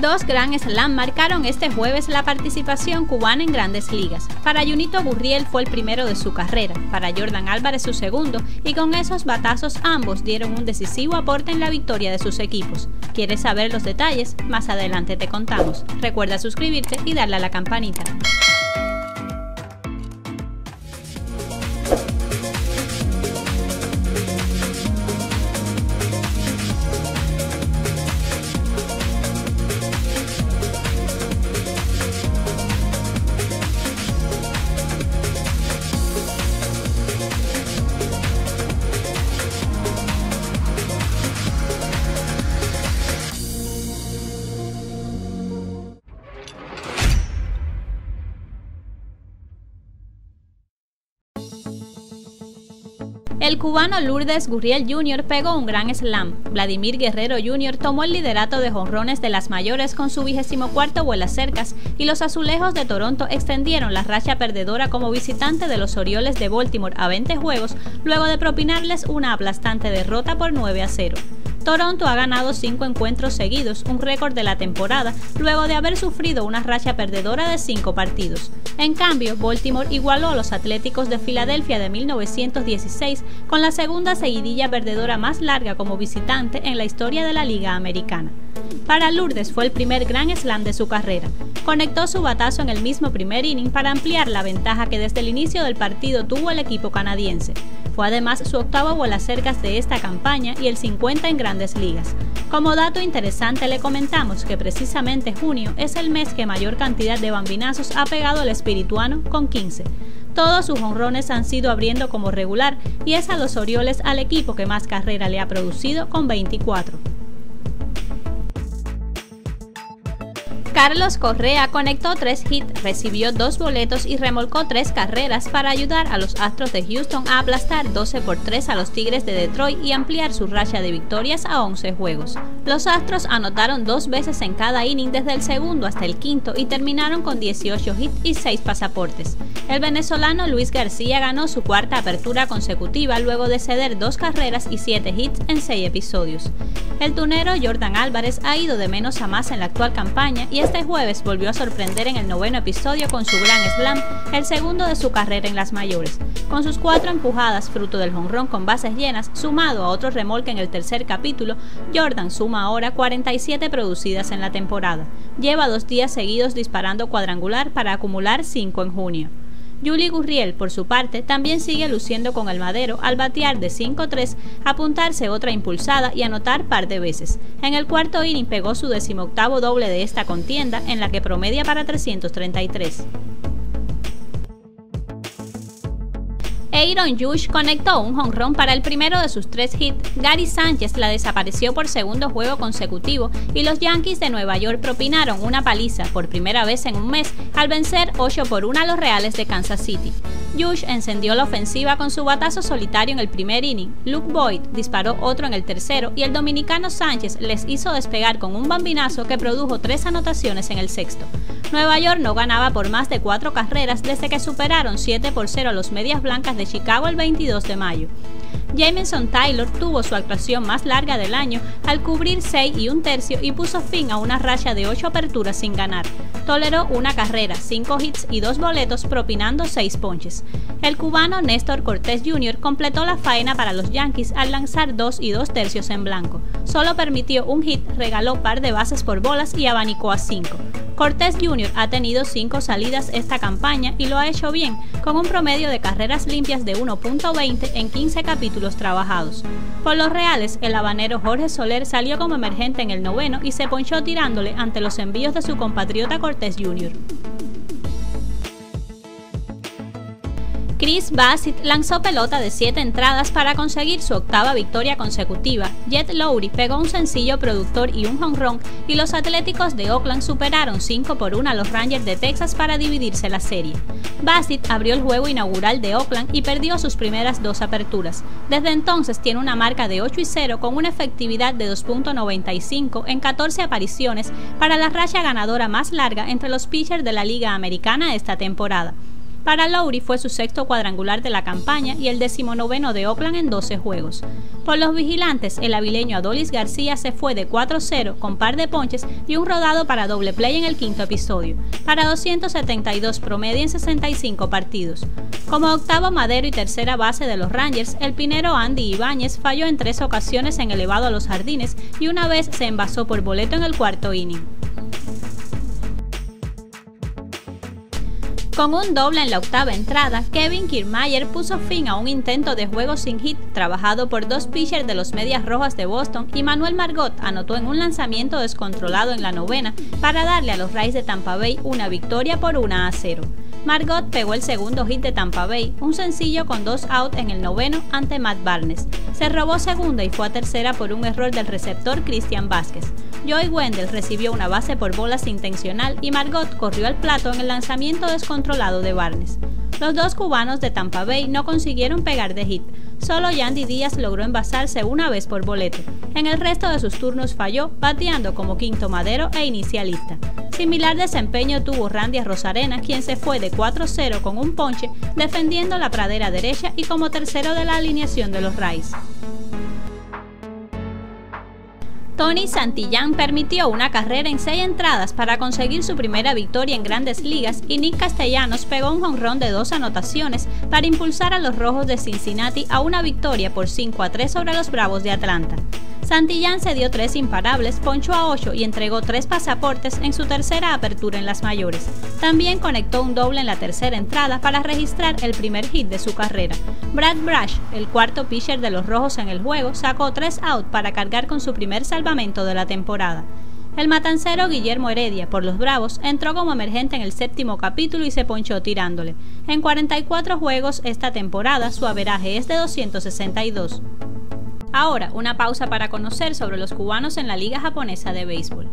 Dos Grand Slam marcaron este jueves la participación cubana en grandes ligas. Para Junito Gurriel fue el primero de su carrera, para Jordan Álvarez su segundo, y con esos batazos ambos dieron un decisivo aporte en la victoria de sus equipos. ¿Quieres saber los detalles? Más adelante te contamos. Recuerda suscribirte y darle a la campanita. El cubano Lourdes Gurriel Jr. pegó un gran slam. Vladimir Guerrero Jr. tomó el liderato de jonrones de las mayores con su vigésimo cuarto vuelas cercas y los azulejos de Toronto extendieron la racha perdedora como visitante de los Orioles de Baltimore a 20 juegos luego de propinarles una aplastante derrota por 9 a 0. Toronto ha ganado cinco encuentros seguidos, un récord de la temporada, luego de haber sufrido una racha perdedora de cinco partidos. En cambio, Baltimore igualó a los Atléticos de Filadelfia de 1916 con la segunda seguidilla perdedora más larga como visitante en la historia de la Liga Americana. Para Lourdes fue el primer gran slam de su carrera. Conectó su batazo en el mismo primer inning para ampliar la ventaja que desde el inicio del partido tuvo el equipo canadiense. Fue además su octavo vuelo cercas de esta campaña y el 50 en grandes ligas. Como dato interesante le comentamos que precisamente junio es el mes que mayor cantidad de bambinazos ha pegado el espirituano con 15. Todos sus honrones han sido abriendo como regular y es a los Orioles al equipo que más carrera le ha producido con 24. Carlos Correa conectó tres hits, recibió dos boletos y remolcó tres carreras para ayudar a los Astros de Houston a aplastar 12 por 3 a los Tigres de Detroit y ampliar su racha de victorias a 11 juegos. Los Astros anotaron dos veces en cada inning desde el segundo hasta el quinto y terminaron con 18 hits y 6 pasaportes. El venezolano Luis García ganó su cuarta apertura consecutiva luego de ceder dos carreras y 7 hits en 6 episodios. El tunero Jordan Álvarez ha ido de menos a más en la actual campaña y este jueves volvió a sorprender en el noveno episodio con su gran slam, el segundo de su carrera en las mayores. Con sus cuatro empujadas fruto del jonrón con bases llenas, sumado a otro remolque en el tercer capítulo, Jordan suma ahora 47 producidas en la temporada. Lleva dos días seguidos disparando cuadrangular para acumular 5 en junio. Julie Gurriel, por su parte, también sigue luciendo con el madero al batear de 5-3, apuntarse otra impulsada y anotar par de veces. En el cuarto inning pegó su decimoctavo doble de esta contienda, en la que promedia para 333. Aaron Judge conectó un jonrón para el primero de sus tres hits, Gary Sánchez la desapareció por segundo juego consecutivo y los Yankees de Nueva York propinaron una paliza por primera vez en un mes al vencer 8 por 1 a los Reales de Kansas City. Judge encendió la ofensiva con su batazo solitario en el primer inning, Luke Boyd disparó otro en el tercero y el dominicano Sánchez les hizo despegar con un bambinazo que produjo tres anotaciones en el sexto. Nueva York no ganaba por más de cuatro carreras desde que superaron 7 por 0 a los Medias Blancas de Chicago el 22 de mayo. Jameson Taylor tuvo su actuación más larga del año al cubrir 6 y un tercio y puso fin a una racha de 8 aperturas sin ganar. Toleró una carrera, 5 hits y 2 boletos propinando 6 ponches. El cubano Néstor Cortés Jr. completó la faena para los Yankees al lanzar 2 y 2 tercios en blanco. Solo permitió un hit, regaló par de bases por bolas y abanicó a 5. Cortés Jr. ha tenido 5 salidas esta campaña y lo ha hecho bien, con un promedio de carreras limpias de 1.20 en 15 capítulos trabajados. Por los Reales, el habanero Jorge Soler salió como emergente en el noveno y se ponchó tirándole ante los envíos de su compatriota Cortés Jr. Chris Bassett lanzó pelota de 7 entradas para conseguir su octava victoria consecutiva. Jet Lowry pegó un sencillo productor y un jonrón y los Atléticos de Oakland superaron 5 por 1 a los Rangers de Texas para dividirse la serie. Bassett abrió el juego inaugural de Oakland y perdió sus primeras dos aperturas. Desde entonces tiene una marca de 8 y 0 con una efectividad de 2.95 en 14 apariciones para la racha ganadora más larga entre los pitchers de la Liga Americana esta temporada. Para Lowry fue su sexto cuadrangular de la campaña y el decimonoveno de Oakland en 12 juegos. Por los vigilantes, el avileño Adolis García se fue de 4-0 con par de ponches y un rodado para doble play en el quinto episodio, para 272 promedio en 65 partidos. Como octavo madero y tercera base de los Rangers, el pinero Andy Ibáñez falló en tres ocasiones en elevado a los jardines y una vez se envasó por boleto en el cuarto inning. Con un doble en la octava entrada, Kevin Kiermaier puso fin a un intento de juego sin hit trabajado por dos pitchers de los Medias Rojas de Boston y Manuel Margot anotó en un lanzamiento descontrolado en la novena para darle a los Rays de Tampa Bay una victoria por 1 a 0. Margot pegó el segundo hit de Tampa Bay, un sencillo con dos outs en el noveno ante Matt Barnes. Se robó segunda y fue a tercera por un error del receptor Christian Vázquez. Joey Wendell recibió una base por bolas intencional y Margot corrió al plato en el lanzamiento descontrolado de Barnes. Los dos cubanos de Tampa Bay no consiguieron pegar de hit. Solo Yandy Díaz logró envasarse una vez por boleto. En el resto de sus turnos falló, bateando como quinto madero e inicialista. Similar desempeño tuvo Randy Rosarena, quien se fue de 4-0 con un ponche, defendiendo la pradera derecha y como tercero de la alineación de los Rays. Tony Santillán permitió una carrera en seis entradas para conseguir su primera victoria en grandes ligas y Nick Castellanos pegó un jonrón de dos anotaciones para impulsar a los Rojos de Cincinnati a una victoria por 5 a 3 sobre los Bravos de Atlanta. Santillán se dio tres imparables, ponchó a ocho y entregó tres pasaportes en su tercera apertura en las mayores. También conectó un doble en la tercera entrada para registrar el primer hit de su carrera. Brad Brush, el cuarto pitcher de los Rojos en el juego, sacó tres outs para cargar con su primer salvamento de la temporada. El matancero Guillermo Heredia, por los Bravos, entró como emergente en el séptimo capítulo y se ponchó tirándole. En 44 juegos esta temporada, su averaje es de 262. Ahora, una pausa para conocer sobre los cubanos en la Liga Japonesa de Béisbol.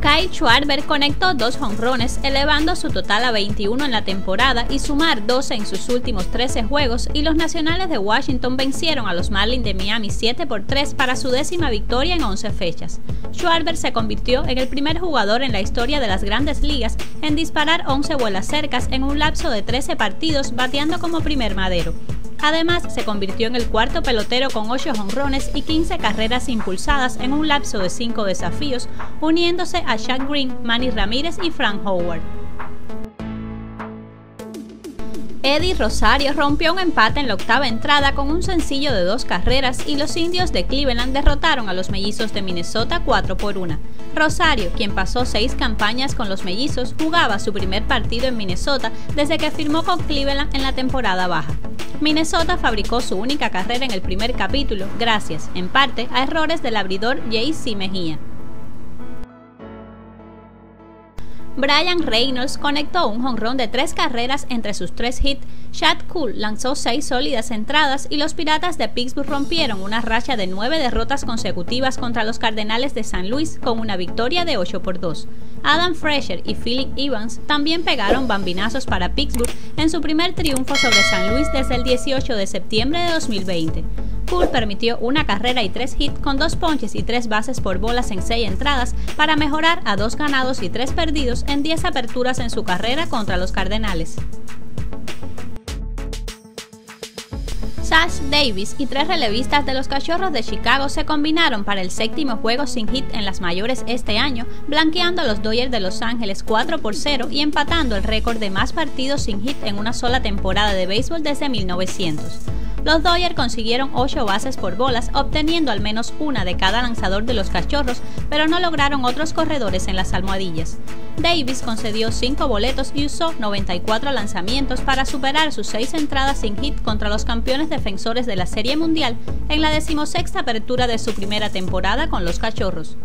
Kyle Schwarber conectó dos jonrones, elevando su total a 21 en la temporada y sumar 12 en sus últimos 13 juegos, y los Nacionales de Washington vencieron a los Marlins de Miami 7 por 3 para su décima victoria en 11 fechas. Schwarber se convirtió en el primer jugador en la historia de las grandes ligas en disparar 11 vuelas cercas en un lapso de 13 partidos, bateando como primer madero. Además, se convirtió en el cuarto pelotero con 8 honrones y 15 carreras impulsadas en un lapso de 5 desafíos, uniéndose a Shaq Green, Manny Ramírez y Frank Howard. Eddie Rosario rompió un empate en la octava entrada con un sencillo de dos carreras y los indios de Cleveland derrotaron a los mellizos de Minnesota 4 por 1. Rosario, quien pasó seis campañas con los mellizos, jugaba su primer partido en Minnesota desde que firmó con Cleveland en la temporada baja. Minnesota fabricó su única carrera en el primer capítulo, gracias, en parte, a errores del abridor J.C. Mejía. Brian Reynolds conectó un jonrón de tres carreras entre sus tres hits, Chad Cool lanzó seis sólidas entradas y los Piratas de Pittsburgh rompieron una racha de nueve derrotas consecutivas contra los Cardenales de San Luis con una victoria de 8 por 2. Adam Fresher y Philip Evans también pegaron bambinazos para Pittsburgh en su primer triunfo sobre San Luis desde el 18 de septiembre de 2020. Cool permitió una carrera y tres hits con dos ponches y tres bases por bolas en seis entradas para mejorar a dos ganados y tres perdidos en 10 aperturas en su carrera contra los Cardenales. Sash Davis y tres relevistas de los Cachorros de Chicago se combinaron para el séptimo juego sin hit en las mayores este año, blanqueando a los Dodgers de Los Ángeles 4 por 0 y empatando el récord de más partidos sin hit en una sola temporada de béisbol desde 1900. Los Dodgers consiguieron 8 bases por bolas, obteniendo al menos una de cada lanzador de los cachorros, pero no lograron otros corredores en las almohadillas. Davis concedió 5 boletos y usó 94 lanzamientos para superar sus 6 entradas sin hit contra los campeones defensores de la Serie Mundial en la decimosexta apertura de su primera temporada con los Cachorros.